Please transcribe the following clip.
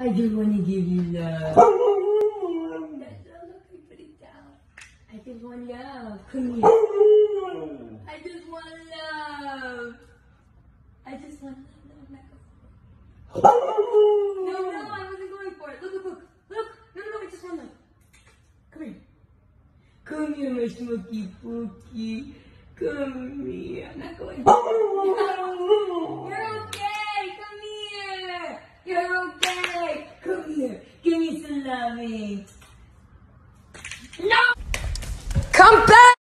I just want to give you love. That's all. Look, I put it down. I just want love. Come here. Oh. I just want love. I just want love. No, no, I wasn't going for it. Look, look, look. Look. No, no, no, I just want love. Come here. Come here, my smoky pookie. Come here. I'm not going. Me. No! Come back!